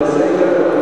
Você